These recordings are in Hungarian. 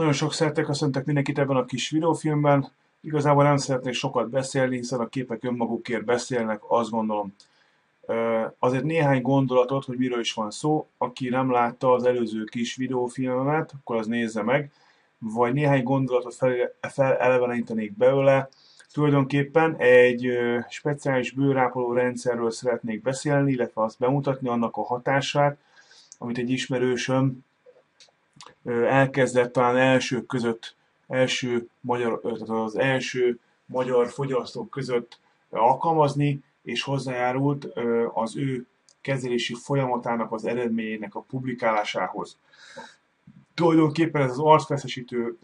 Nagyon sok szeretek, köszöntök mindenkit ebben a kis videófilmben. Igazából nem szeretnék sokat beszélni, hiszen a képek önmagukért beszélnek, azt gondolom. Azért néhány gondolatot, hogy miről is van szó. Aki nem látta az előző kis videófilmemet, akkor az nézze meg. Vagy néhány gondolatot fel, felelevenítenék belőle. Tulajdonképpen egy speciális bőrápoló rendszerről szeretnék beszélni, illetve azt bemutatni, annak a hatását, amit egy ismerősöm elkezdett talán elsők között, első magyar, tehát az első magyar fogyasztók között alkalmazni, és hozzájárult az ő kezelési folyamatának az eredményének a publikálásához. Tulajdonképpen ez az arcfeszesítő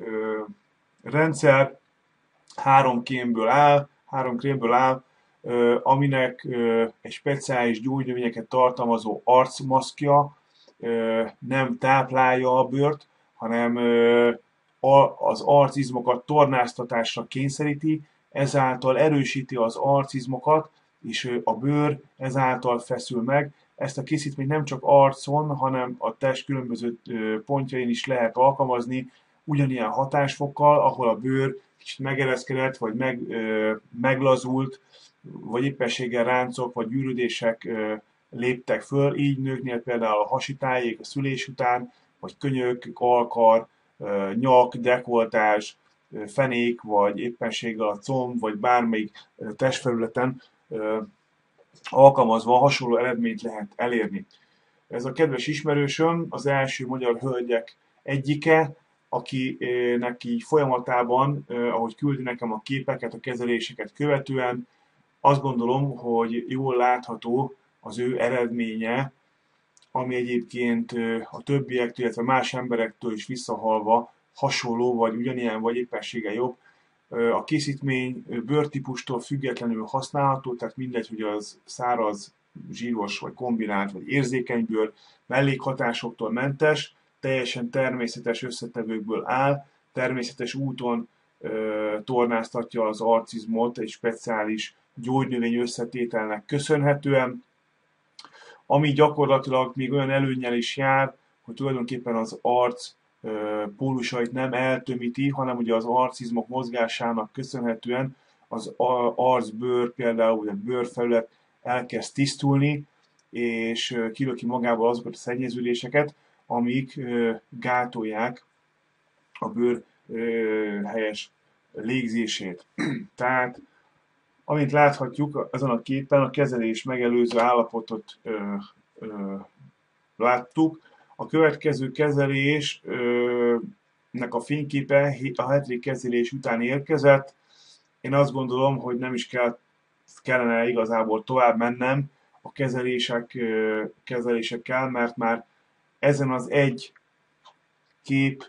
rendszer három kémből áll, három krémből áll, aminek egy speciális gyógynövényeket tartalmazó arcmaszkja, nem táplálja a bőrt, hanem az arcizmokat tornáztatásra kényszeríti, ezáltal erősíti az arcizmokat, és a bőr ezáltal feszül meg. Ezt a készítményt nem csak arcon, hanem a test különböző pontjain is lehet alkalmazni, ugyanilyen hatásfokkal, ahol a bőr kicsit megereszkedett, vagy meg, meglazult, vagy éppenséggel ráncok, vagy gyűrűdések léptek föl, így nőknél például a hasitájék a szülés után, vagy könyök, alkar, nyak, dekoltás, fenék, vagy éppenséggel a comb, vagy bármelyik testfelületen alkalmazva hasonló eredményt lehet elérni. Ez a kedves ismerősöm az első magyar hölgyek egyike, akinek így folyamatában, ahogy küldi nekem a képeket, a kezeléseket követően, azt gondolom, hogy jól látható az ő eredménye, ami egyébként a többiektől, illetve más emberektől is visszahalva hasonló, vagy ugyanilyen, vagy éppensége jobb. A készítmény bőrtípustól függetlenül használható, tehát mindegy, hogy az száraz, zsíros, vagy kombinált, vagy érzékeny bőr, mellékhatásoktól mentes, teljesen természetes összetevőkből áll, természetes úton ö, tornáztatja az arcizmot egy speciális gyógynövény összetételnek köszönhetően, ami gyakorlatilag még olyan előnyel is jár, hogy tulajdonképpen az arc pólusait nem eltömíti, hanem ugye az arcizmok mozgásának köszönhetően az arcbőr például, vagy a bőrfelület elkezd tisztulni, és kilöki magából azokat a szennyeződéseket, amik gátolják a bőr helyes légzését. Tehát Amint láthatjuk ezen a képen, a kezelés megelőző állapotot ö, ö, láttuk. A következő kezelésnek a fényképe a hetedik kezelés után érkezett. Én azt gondolom, hogy nem is kell, kellene igazából tovább mennem a kezelések, kezelésekkel, mert már ezen az egy kép,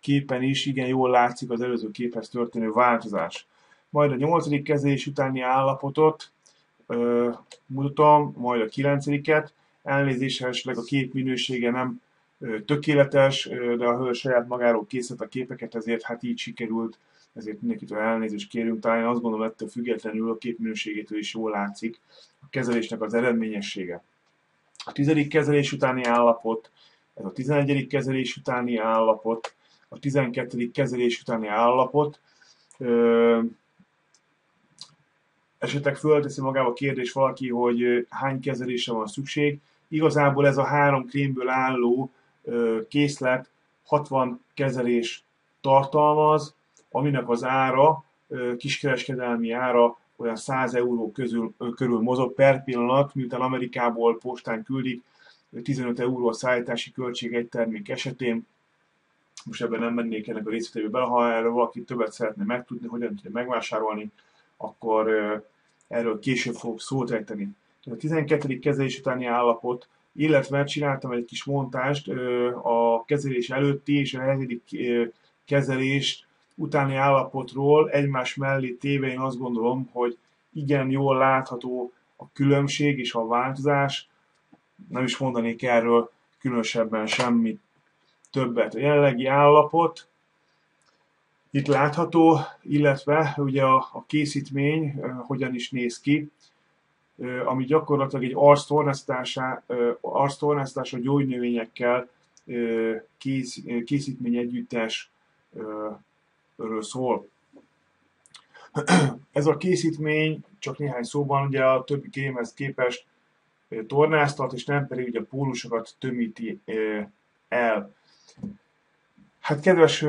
képen is igen jól látszik az előző képhez történő változás majd a nyolcadik kezelés utáni állapotot ö, mutatom, majd a kilencediket. Elnézést, esetleg a kép minősége nem ö, tökéletes, ö, de a hölgy saját magáról készített a képeket, ezért hát így sikerült, ezért mindenkitől elnézést kérünk. Talán azt gondolom, ettől függetlenül a kép minőségétől is jól látszik a kezelésnek az eredményessége. A tizedik kezelés utáni állapot, ez a tizenegyedik kezelés utáni állapot, a tizenkettedik kezelés utáni állapot, esetleg fölteszi magába a kérdés valaki, hogy hány kezelésre van szükség. Igazából ez a három krémből álló készlet 60 kezelés tartalmaz, aminek az ára, kiskereskedelmi ára olyan 100 euró közül, körül mozog per pillanat, miután Amerikából postán küldik, 15 euró a szállítási költség egy termék esetén. Most ebben nem mennék ennek a részleteibe bele, ha erről valaki többet szeretne megtudni, hogyan tudja megvásárolni, akkor erről később fogok szót ejteni. A 12. kezelés utáni állapot, illetve csináltam egy kis montást a kezelés előtti és a hetedik kezelés utáni állapotról egymás mellé téve én azt gondolom, hogy igen jól látható a különbség és a változás. Nem is mondanék erről különösebben semmit többet. A jelenlegi állapot itt látható, illetve ugye a, a készítmény uh, hogyan is néz ki, uh, ami gyakorlatilag egy arctornázítása, uh, arctornázítása gyógynövényekkel kész, készítmény együttes ről szól. Ez a készítmény csak néhány szóban ugye a többi gémhez képest tornáztat, és nem pedig ugye a pólusokat tömíti el. Hát kedves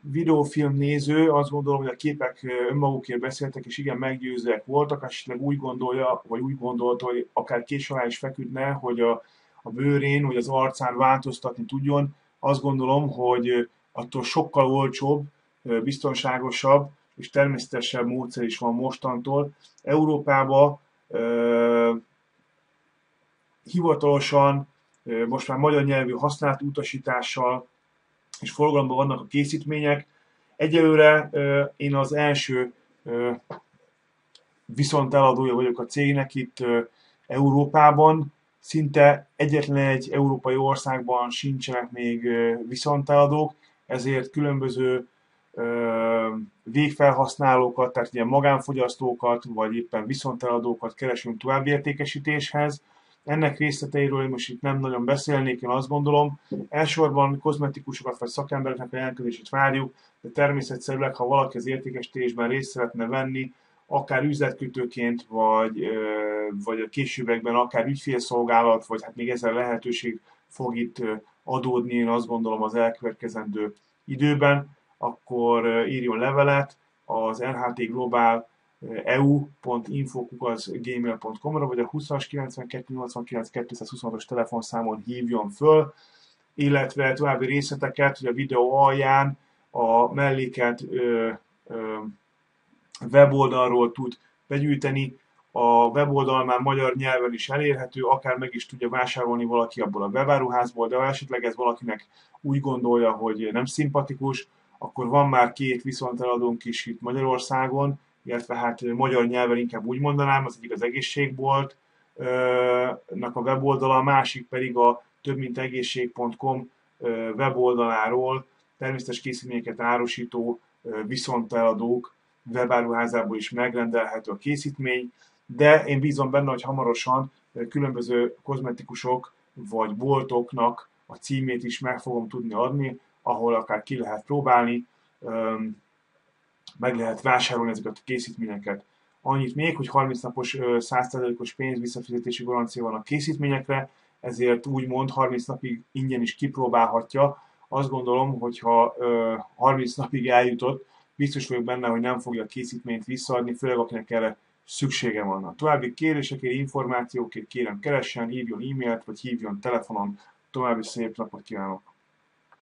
videófilm néző, azt gondolom, hogy a képek önmagukért beszéltek, és igen, meggyőzőek voltak, esetleg úgy gondolja, vagy úgy gondolta, hogy akár kés alá is feküdne, hogy a, a bőrén, vagy az arcán változtatni tudjon. Azt gondolom, hogy attól sokkal olcsóbb, biztonságosabb és természetesebb módszer is van mostantól. Európában hivatalosan most már magyar nyelvű használt utasítással és forgalomban vannak a készítmények. Egyelőre én az első viszont eladója vagyok a cégnek itt Európában. Szinte egyetlen egy európai országban sincsenek még viszonteladók, ezért különböző végfelhasználókat, tehát ilyen magánfogyasztókat, vagy éppen viszonteladókat keresünk továbbértékesítéshez. Ennek részleteiről most itt nem nagyon beszélnék, én azt gondolom. Elsősorban kozmetikusokat vagy szakembereknek a jelentkezését várjuk, de természetszerűleg, ha valaki az értékesítésben részt szeretne venni, akár üzletkötőként, vagy, vagy a későbbekben akár ügyfélszolgálat, vagy hát még ezzel lehetőség fog itt adódni, én azt gondolom az elkövetkezendő időben, akkor írjon levelet az NHT Global eu.info.gmail.com-ra, vagy a 20-as 92 89 226-os telefonszámon hívjon föl, illetve további részleteket, hogy a videó alján a melléket ö, ö, weboldalról tud begyűjteni. A weboldal már magyar nyelven is elérhető, akár meg is tudja vásárolni valaki abból a beváruházból, de ha esetleg ez valakinek úgy gondolja, hogy nem szimpatikus, akkor van már két viszonteladónk is itt Magyarországon, illetve hát magyar nyelven inkább úgy mondanám, az egyik az egészségbolt, nak a weboldala, a másik pedig a többmintegészség.com weboldaláról. Természetes készítményeket árusító viszonteladók webáruházából is megrendelhető a készítmény, de én bízom benne, hogy hamarosan különböző kozmetikusok vagy boltoknak a címét is meg fogom tudni adni, ahol akár ki lehet próbálni, meg lehet vásárolni ezeket a készítményeket. Annyit még, hogy 30 napos 100%-os pénz visszafizetési garancia van a készítményekre, ezért úgymond 30 napig ingyen is kipróbálhatja. Azt gondolom, hogy ha 30 napig eljutott, biztos vagyok benne, hogy nem fogja a készítményt visszaadni, főleg akinek erre szüksége van. A további kérésekért, információkért kérem keressen, írjon e-mailt, vagy hívjon telefonon. További szép napot kívánok!